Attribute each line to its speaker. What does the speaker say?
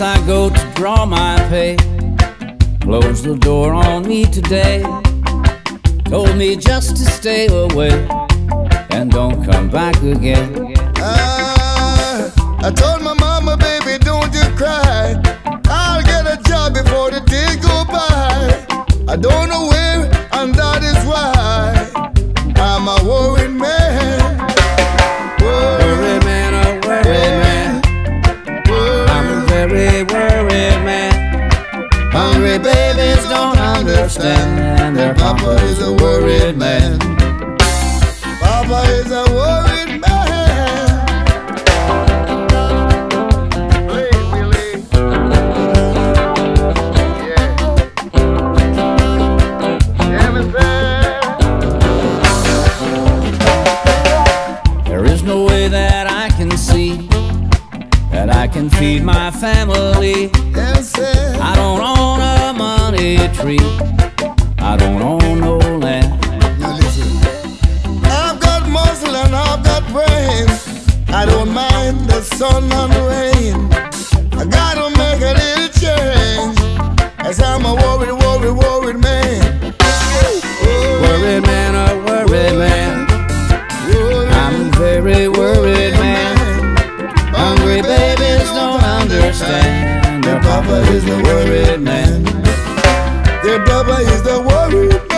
Speaker 1: I go to draw my pay. Closed the door on me today. Told me just to stay away and don't come back again.
Speaker 2: Ah, I told my mama, baby, don't you cry. I'll get a job before the day go by. I don't know Hungry babies don't understand. and Their papa is a worried man. Papa is a worried man. Hey, Willie. Yeah. Yeah,
Speaker 1: There is no way that I can see that I can feed my family.
Speaker 2: Yes,
Speaker 1: be a tree. I don't own no land.
Speaker 2: I've got muscle and I've got brains. I don't mind the sun and the rain. I gotta make a little change. As I'm a worried, worried, worried man. Oh. Worried
Speaker 1: man, a worried man.
Speaker 2: I'm very worried man. Hungry babies don't understand.
Speaker 1: Their papa is a worried man.
Speaker 2: The devil is the worry.